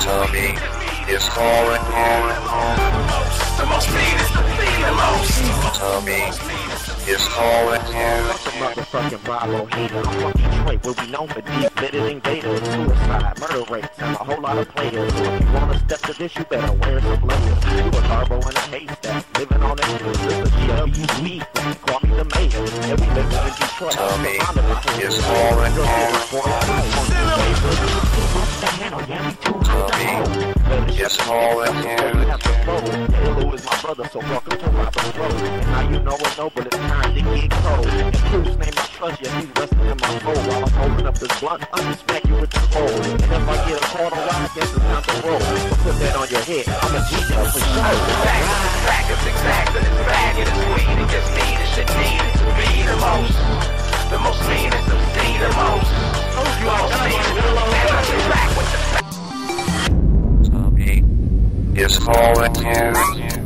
Tommy is calling you. The most meanest, the most. Tommy is calling you. motherfucking Bravo hater. I'm from Detroit, where we known for deep bitted invaders, suicide, murder rates, and a whole lot of players. If you wanna step to this, you better wear some layers. You a carbo in a haystack, living on extras. This is GWB, call me the mayor. And we live in Detroit. Tommy is calling Girls Is you. Halo is my brother, so welcome to Robert's Road. Now you know it, no, but it's time to get cold. And Bruce name I trust you, he's resting in my soul. While I'm holding up this blunt, I'm just smack you with the pole. And if I get a call ride, guess it's time to roll. Put that on your head, I'm a G for sure. Is calling you.